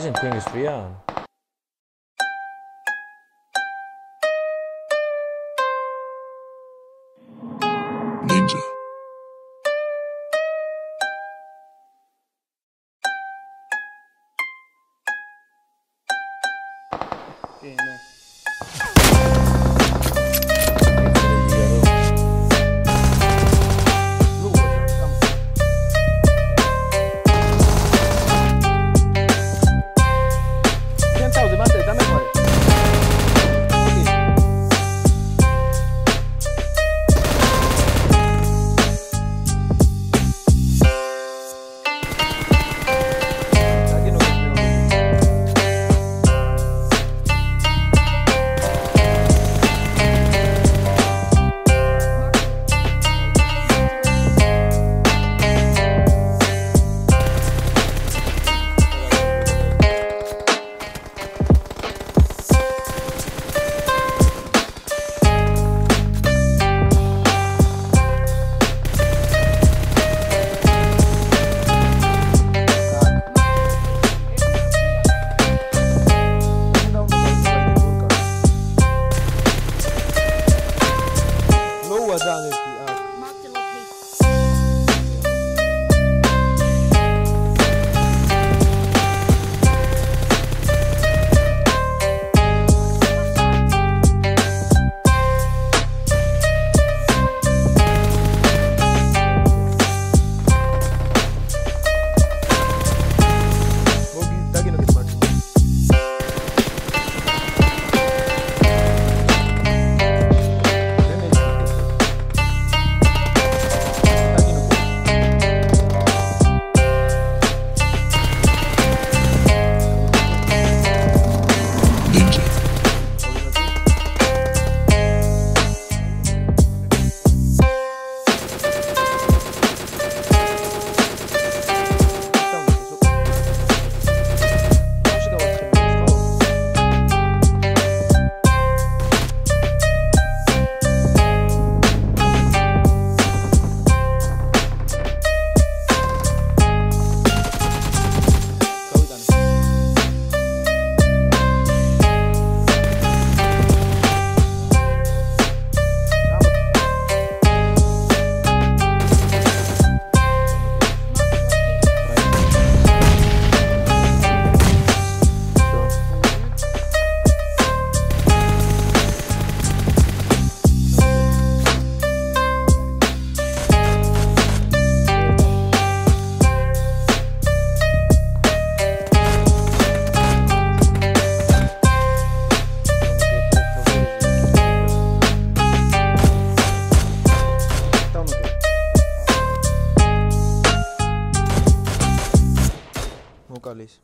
We zijn twinges verjaardag. Ninja. Sentados, vocales.